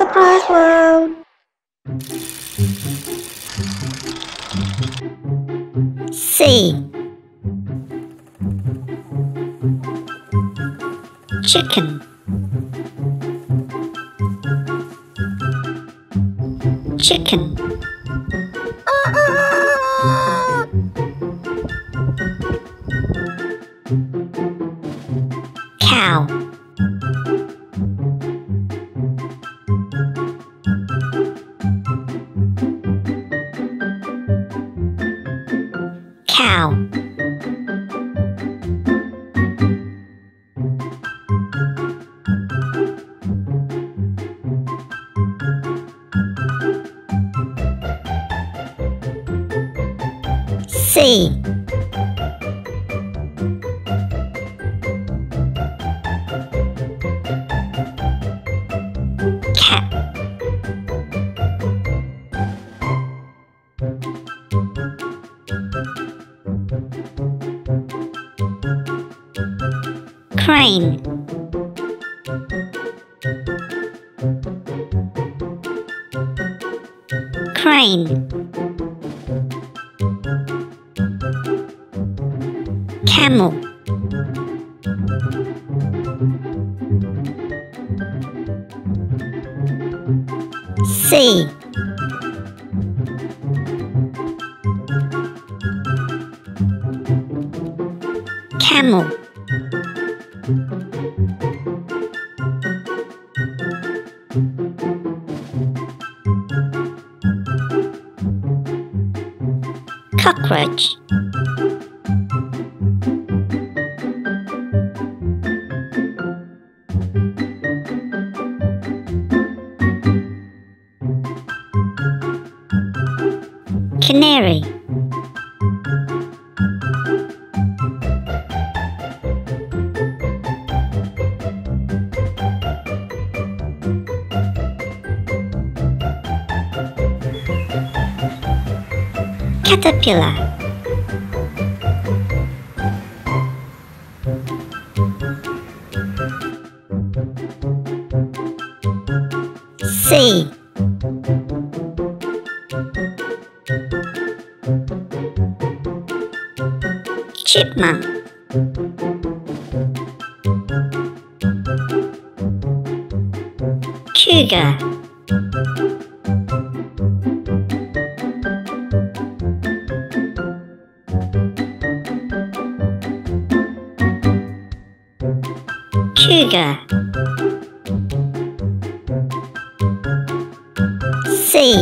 Saprize World! C. Chicken. Chicken. Cow Cow C Cat Crane Crane Camel. C Camel Cockroach. Canary Caterpillar. C Chipmunk. Cougar Cougar C